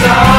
stop.